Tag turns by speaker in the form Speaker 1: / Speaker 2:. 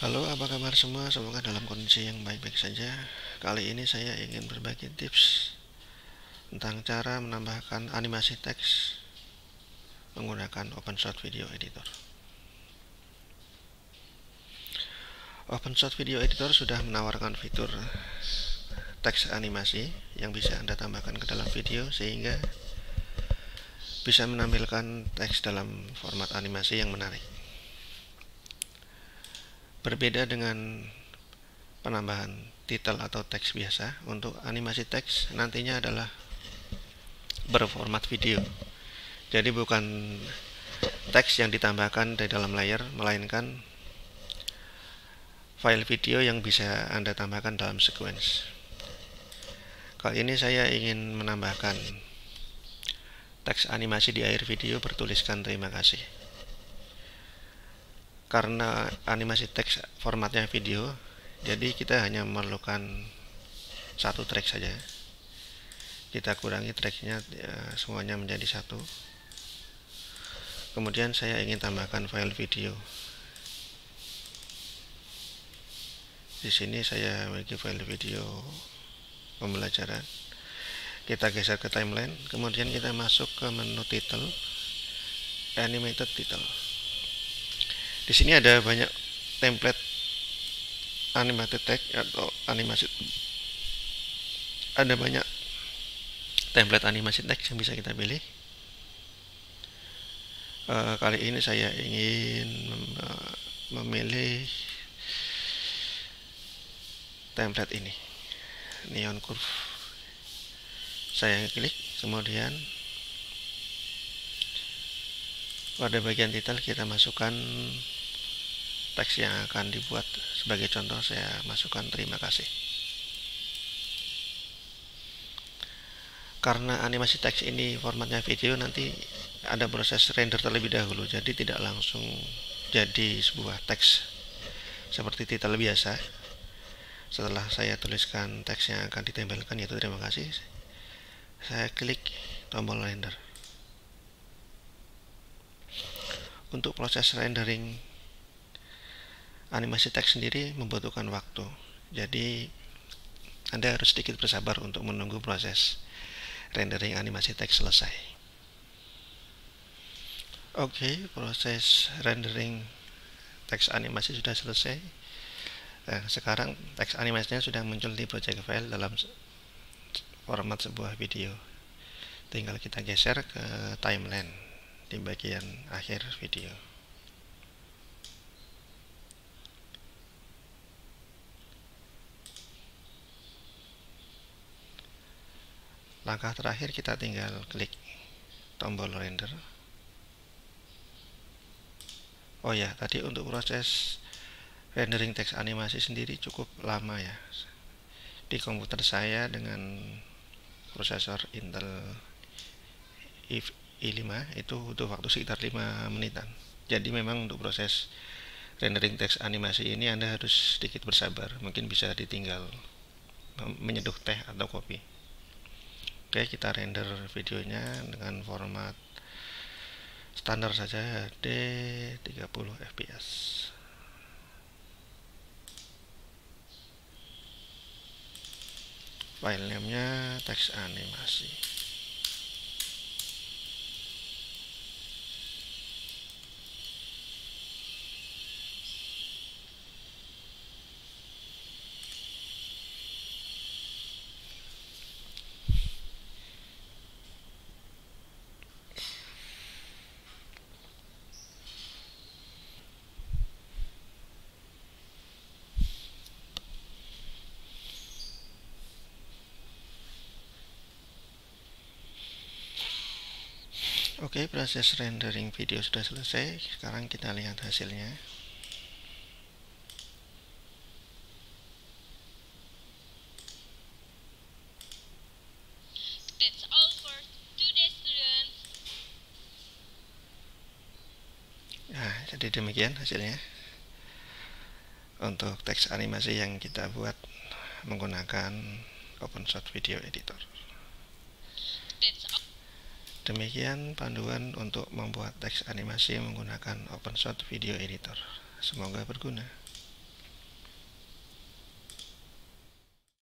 Speaker 1: Halo, apa kabar semua? Semoga dalam kondisi yang baik-baik saja. Kali ini saya ingin berbagi tips tentang cara menambahkan animasi teks menggunakan OpenShot Video Editor. OpenShot Video Editor sudah menawarkan fitur teks animasi yang bisa Anda tambahkan ke dalam video sehingga bisa menampilkan teks dalam format animasi yang menarik. Berbeda dengan penambahan titel atau teks biasa, untuk animasi teks nantinya adalah berformat video. Jadi bukan teks yang ditambahkan di dalam layar, melainkan file video yang bisa Anda tambahkan dalam sequence. Kali ini saya ingin menambahkan teks animasi di akhir video bertuliskan terima kasih karena animasi teks formatnya video jadi kita hanya memerlukan satu track saja. Kita kurangi tracknya ya, semuanya menjadi satu. Kemudian saya ingin tambahkan file video. Di sini saya memiliki file video pembelajaran. Kita geser ke timeline kemudian kita masuk ke menu title animated title di sini ada banyak template animated text atau animasi. Ada banyak template animasi teks yang bisa kita pilih. Uh, kali ini saya ingin mem uh, memilih template ini. Neon curve. Saya klik kemudian pada bagian title kita masukkan teks yang akan dibuat sebagai contoh saya masukkan terima kasih. Karena animasi teks ini formatnya video nanti ada proses render terlebih dahulu jadi tidak langsung jadi sebuah teks seperti titel biasa. Setelah saya tuliskan teks yang akan ditempelkan yaitu terima kasih saya klik tombol render. Untuk proses rendering animasi teks sendiri membutuhkan waktu. Jadi Anda harus sedikit bersabar untuk menunggu proses rendering animasi teks selesai. Oke, okay, proses rendering teks animasi sudah selesai. Nah, sekarang teks animasinya sudah muncul di project file dalam format sebuah video. Tinggal kita geser ke timeline di bagian akhir video. Langkah terakhir kita tinggal klik tombol render. Oh ya tadi untuk proses rendering teks animasi sendiri cukup lama ya. Di komputer saya dengan prosesor Intel i5 itu butuh waktu sekitar 5 menitan. Jadi memang untuk proses rendering teks animasi ini Anda harus sedikit bersabar. Mungkin bisa ditinggal menyeduh teh atau kopi Oke kita render videonya dengan format standar saja D 30 fps file name-nya teks animasi Oke, proses rendering video sudah selesai. Sekarang kita lihat hasilnya. Nah, jadi demikian hasilnya. Untuk teks animasi yang kita buat menggunakan OpenShot Video Editor. Demikian panduan untuk membuat teks animasi menggunakan OpenShot Video Editor. Semoga berguna.